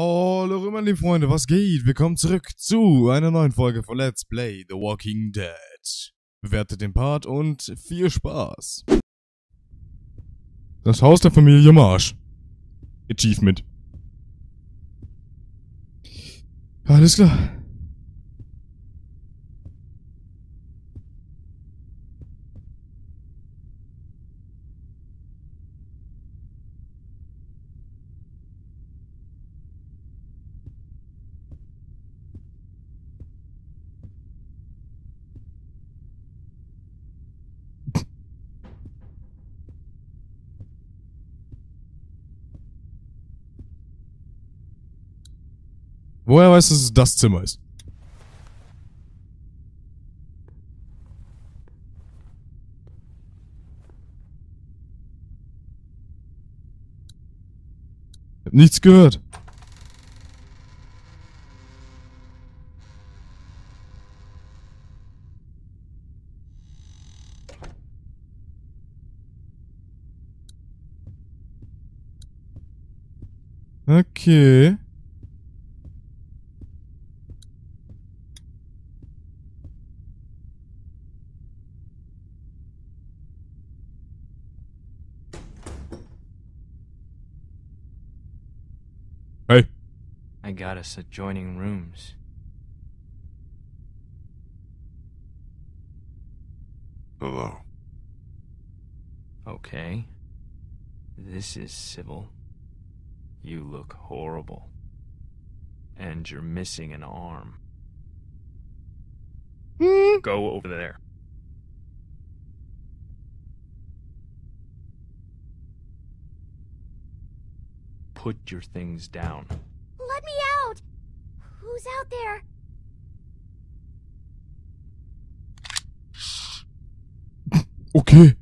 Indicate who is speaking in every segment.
Speaker 1: Hallo meine Freunde, was geht? Willkommen zurück zu einer neuen Folge von Let's Play The Walking Dead. Bewertet den Part und viel Spaß. Das Haus der Familie Marsch. Achievement. Alles klar. Woher weißt du, dass es das Zimmer ist? Hab nichts gehört. Okay.
Speaker 2: Got us adjoining rooms.
Speaker 3: Hello.
Speaker 2: Okay. This is civil. You look horrible. And you're missing an arm. Hmm? Go over there. Put your things down.
Speaker 4: Let me out! Who's out there?
Speaker 1: Okay.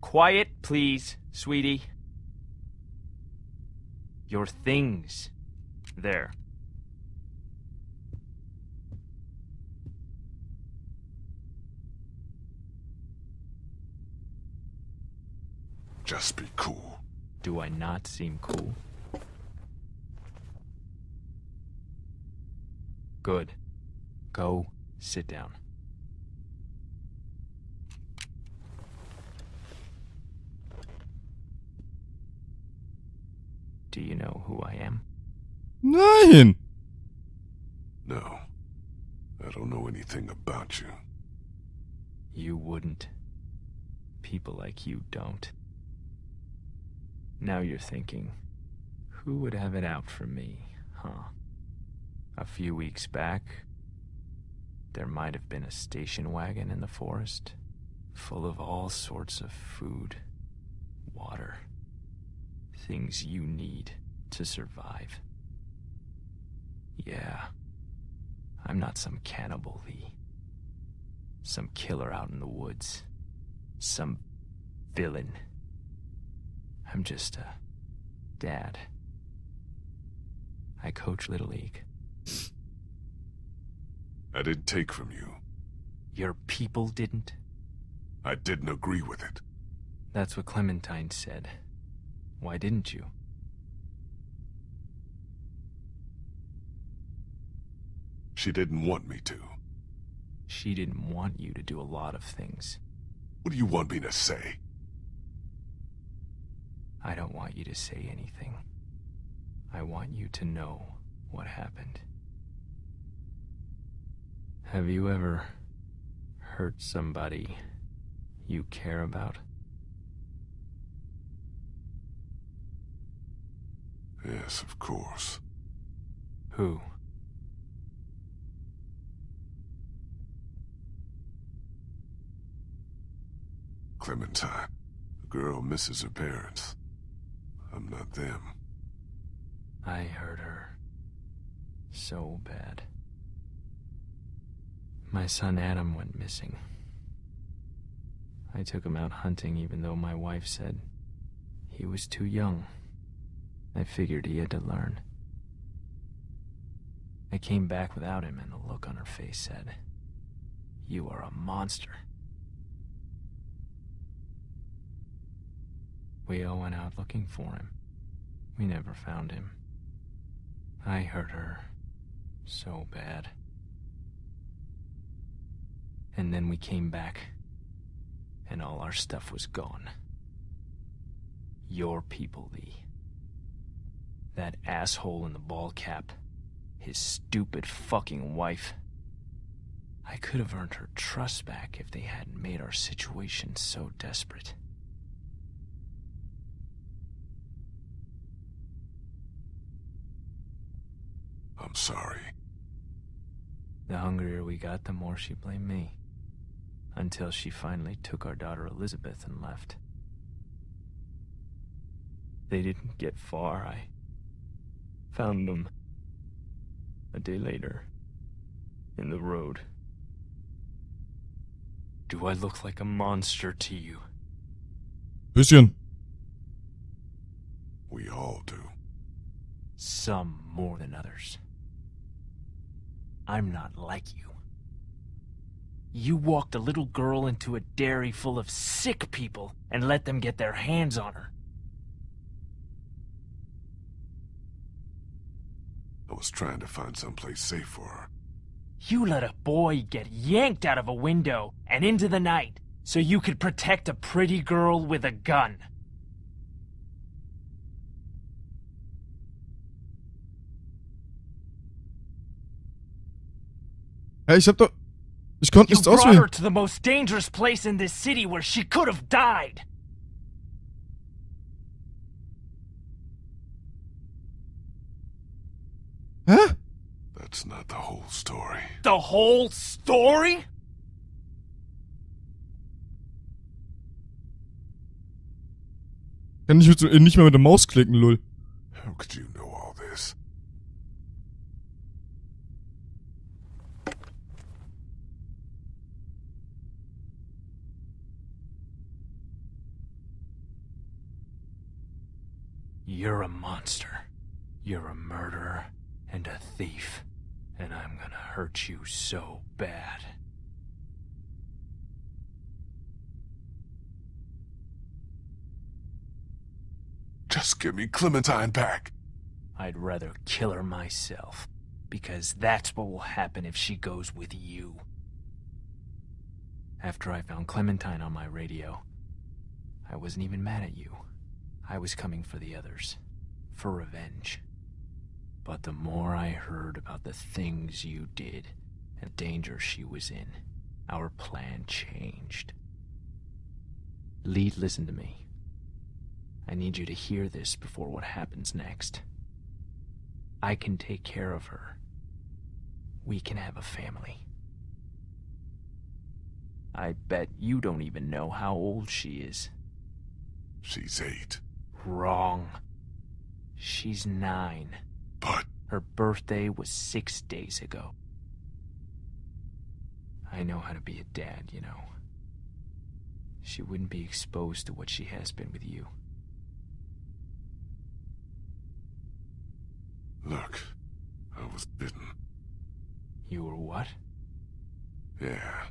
Speaker 2: Quiet, please, sweetie. Your things. There.
Speaker 3: Just be cool.
Speaker 2: Do I not seem cool? Good. Go sit down. Do you know who I am?
Speaker 1: Nein.
Speaker 3: No. I don't know anything about you.
Speaker 2: You wouldn't. People like you don't. Now you're thinking, who would have it out for me, huh? A few weeks back, there might have been a station wagon in the forest, full of all sorts of food, water, things you need to survive. Yeah, I'm not some cannibal, Lee. Some killer out in the woods. Some villain. I'm just a dad. I coach Little League.
Speaker 3: I didn't take from you.
Speaker 2: Your people didn't?
Speaker 3: I didn't agree with it.
Speaker 2: That's what Clementine said. Why didn't you?
Speaker 3: She didn't want me to.
Speaker 2: She didn't want you to do a lot of things.
Speaker 3: What do you want me to say?
Speaker 2: I don't want you to say anything. I want you to know what happened. Have you ever hurt somebody you care about?
Speaker 3: Yes, of course.
Speaker 2: Who?
Speaker 3: Clementine. The girl misses her parents. I'm not them.
Speaker 2: I hurt her. So bad. My son Adam went missing. I took him out hunting even though my wife said he was too young. I figured he had to learn. I came back without him, and the look on her face said, You are a monster. We all went out looking for him. We never found him. I hurt her so bad. And then we came back, and all our stuff was gone. Your people, Lee. That asshole in the ball cap. His stupid fucking wife. I could have earned her trust back if they hadn't made our situation so desperate.
Speaker 3: I'm sorry.
Speaker 2: The hungrier we got, the more she blamed me. Until she finally took our daughter Elizabeth and left. They didn't get far. I found them a day later in the road. Do I look like a monster to you?
Speaker 1: Bisschen.
Speaker 3: We all do.
Speaker 2: Some more than others. I'm not like you. You walked a little girl into a dairy full of sick people and let them get their hands on her.
Speaker 3: I was trying to find someplace safe for her.
Speaker 2: You let a boy get yanked out of a window and into the night so you could protect a pretty girl with a gun.
Speaker 1: Hey, ich hab doch. Ich konnte
Speaker 2: You
Speaker 1: nichts
Speaker 2: brought her
Speaker 1: auswählen.
Speaker 2: to the most dangerous place in this city where she could have died.
Speaker 1: Hä?
Speaker 3: That's not the whole story.
Speaker 2: The whole story?
Speaker 1: Kann ich so- nicht mehr mit der Maus klicken, lol.
Speaker 3: How could you
Speaker 2: You're a monster. You're a murderer and a thief. And I'm gonna hurt you so bad.
Speaker 3: Just give me Clementine back.
Speaker 2: I'd rather kill her myself. Because that's what will happen if she goes with you. After I found Clementine on my radio, I wasn't even mad at you. I was coming for the others. For revenge. But the more I heard about the things you did and the danger she was in, our plan changed. Lee, listen to me. I need you to hear this before what happens next. I can take care of her. We can have a family. I bet you don't even know how old she is.
Speaker 3: She's eight.
Speaker 2: Wrong. She's nine.
Speaker 3: But
Speaker 2: Her birthday was six days ago. I know how to be a dad, you know. She wouldn't be exposed to what she has been with you.
Speaker 3: look, I was bitten.
Speaker 2: You were what?
Speaker 3: Yeah.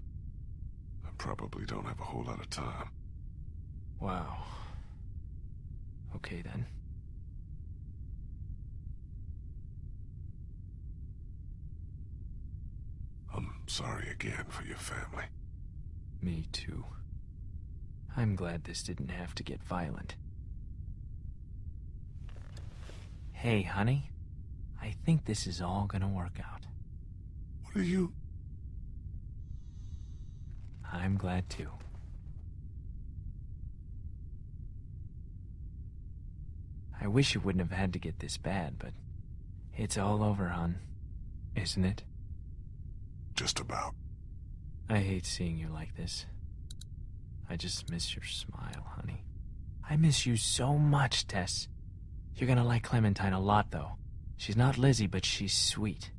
Speaker 3: I probably don't have a whole lot of time.
Speaker 2: Wow. Okay then.
Speaker 3: I'm sorry again for your family.
Speaker 2: Me too. I'm glad this didn't have to get violent. Hey, honey. I think this is all gonna work out.
Speaker 3: What are you?
Speaker 2: I'm glad too. I wish it wouldn't have had to get this bad, but it's all over, hon. Isn't it?
Speaker 3: Just about.
Speaker 2: I hate seeing you like this. I just miss your smile, honey. I miss you so much, Tess. You're gonna like Clementine a lot, though. She's not Lizzie, but she's sweet.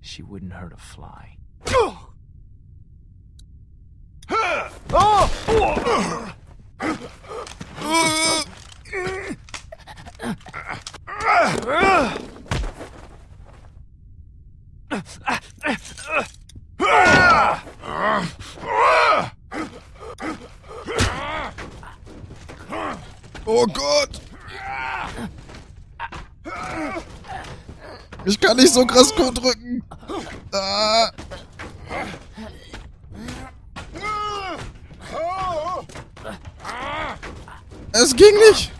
Speaker 2: She wouldn't hurt a fly.
Speaker 1: Oh! Oh Gott! Ich kann nicht so krass Code drücken. Ah. Es ging nicht.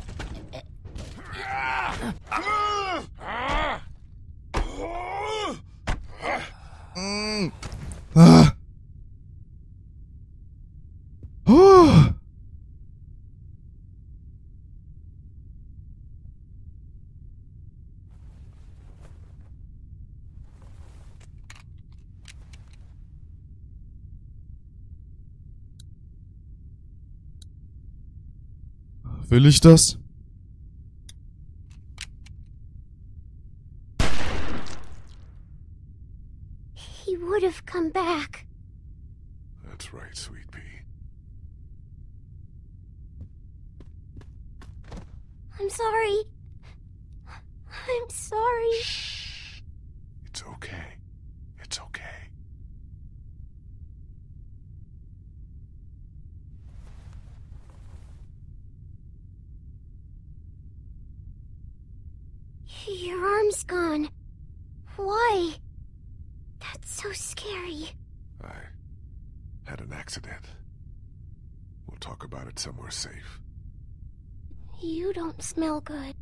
Speaker 1: Will ich das?
Speaker 4: He would have come back.
Speaker 3: That's right, sweet pea.
Speaker 4: I'm sorry. I'm sorry.
Speaker 3: It's okay. It's okay.
Speaker 4: Arm's gone. Why? That's so scary.
Speaker 3: I had an accident. We'll talk about it somewhere safe.
Speaker 4: You don't smell good.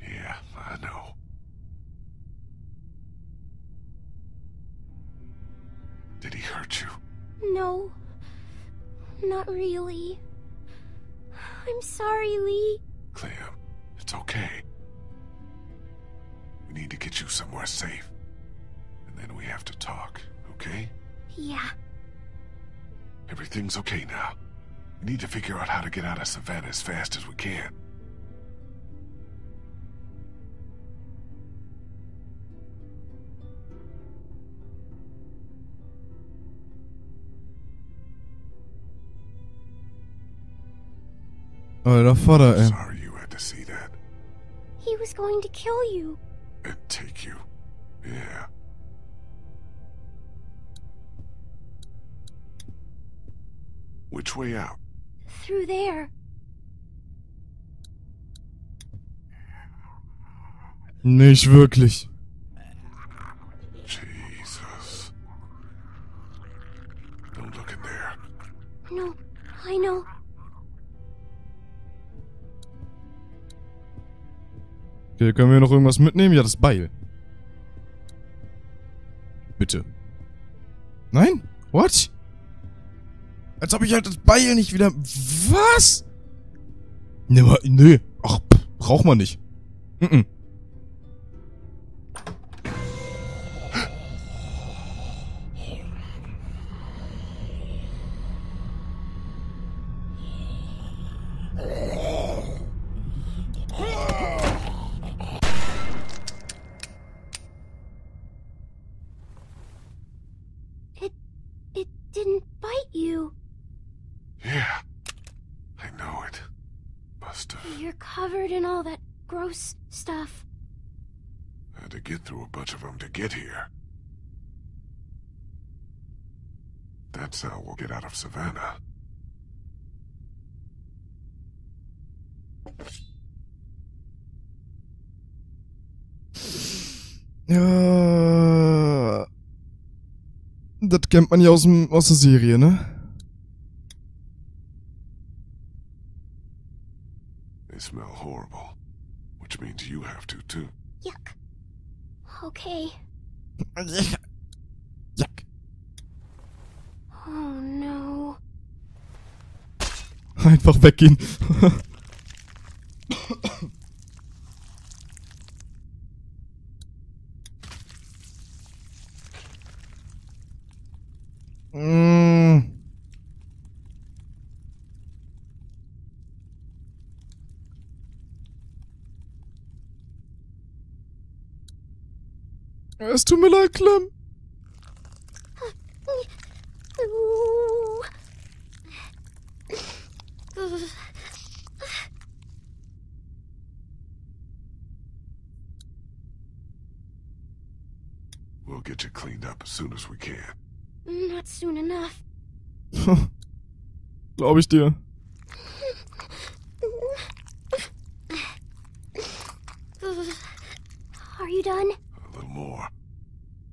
Speaker 3: Yeah, I know. Did he hurt you?
Speaker 4: No. Not really. I'm sorry, Lee.
Speaker 3: Clem, it's okay. Somewhere safe. And then we have to talk, okay?
Speaker 4: Yeah.
Speaker 3: Everything's okay now. We need to figure out how to get out of Savannah as fast as we can.
Speaker 1: Alter Vater, ey.
Speaker 3: Sorry you had to see that.
Speaker 4: He was going to kill you.
Speaker 3: And take you. Yeah. Which way out?
Speaker 4: Through there.
Speaker 1: Nicht wirklich.
Speaker 3: Jesus. Don't look in there.
Speaker 4: No, I know.
Speaker 1: Okay, können wir noch irgendwas mitnehmen? Ja, das Beil. Bitte. Nein? What? Als ob ich halt das Beil nicht wieder... Was? Nee, nee. Ach, pff, braucht man nicht. Mhm.
Speaker 4: It gross stuff.
Speaker 3: had to get through a bunch of them to get here. That's how we'll get out of Savannah.
Speaker 1: Ja. Das kennt man ja aus, dem, aus der Serie, ne?
Speaker 3: They smell horrible. Which means you have to, too.
Speaker 4: Yuck. Okay.
Speaker 1: Jack.
Speaker 4: Oh no.
Speaker 1: Einfach weggehen. mm. Es tut mir leid, Clem.
Speaker 3: We'll get you cleaned up as soon as we can.
Speaker 4: Not soon enough.
Speaker 1: Glaube ich dir.
Speaker 4: Are you done?
Speaker 3: A little more.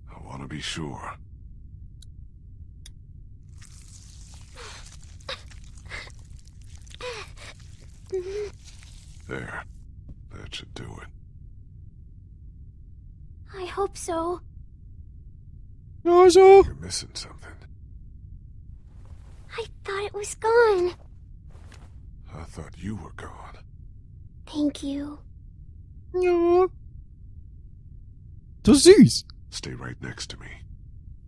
Speaker 3: I want to be sure. There. That should do it.
Speaker 4: I hope so.
Speaker 1: Ja, so.
Speaker 3: You're missing something.
Speaker 4: I thought it was gone.
Speaker 3: I thought you were gone.
Speaker 4: Thank you.
Speaker 1: Ja. Das süß.
Speaker 3: Stay right next to me.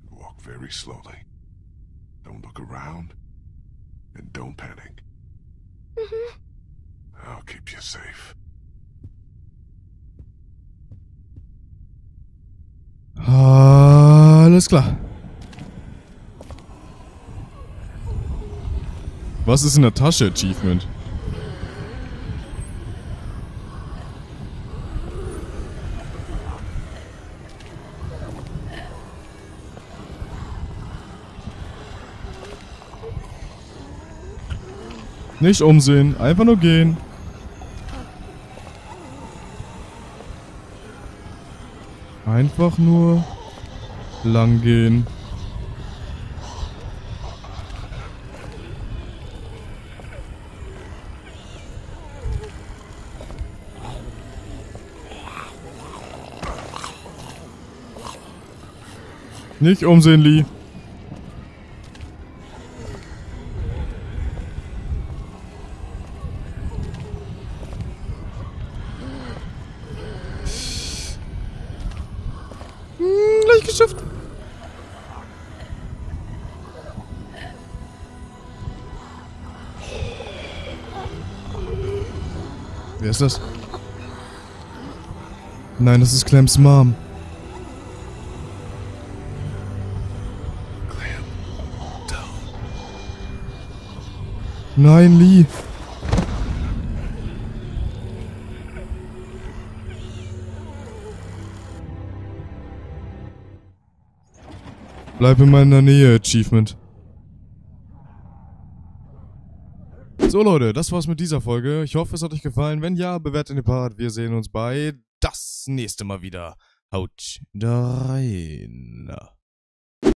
Speaker 3: And walk very slowly. Don't look around. And don't panic.
Speaker 4: Mm-hmm.
Speaker 3: I'll keep you safe.
Speaker 1: Alles klar. Was ist in der Tasche, Achievement? Nicht umsehen, einfach nur gehen. Einfach nur lang gehen. Nicht umsehen, Lee. Ist das? Nein, das ist Clems Mom. Nein, Lee. Bleib in meiner Nähe, Achievement. So Leute, das war's mit dieser Folge. Ich hoffe, es hat euch gefallen. Wenn ja, bewertet den Part. Wir sehen uns bei das nächste Mal wieder. Haut rein.